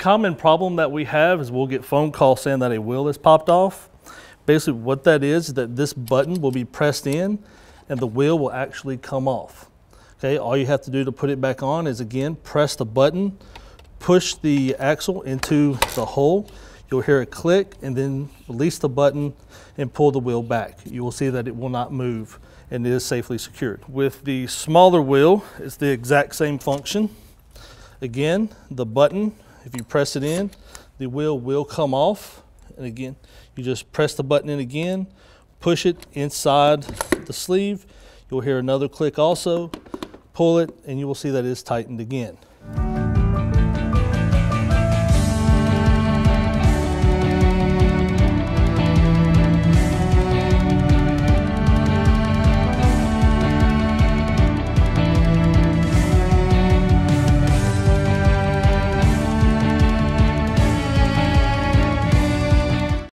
common problem that we have is we'll get phone calls saying that a wheel is popped off. Basically, what that is, is that this button will be pressed in and the wheel will actually come off. Okay, all you have to do to put it back on is again, press the button, push the axle into the hole. You'll hear a click and then release the button and pull the wheel back. You will see that it will not move and it is safely secured. With the smaller wheel, it's the exact same function. Again, the button, if you press it in, the wheel will come off. And again, you just press the button in again, push it inside the sleeve. You'll hear another click also, pull it, and you will see that it is tightened again.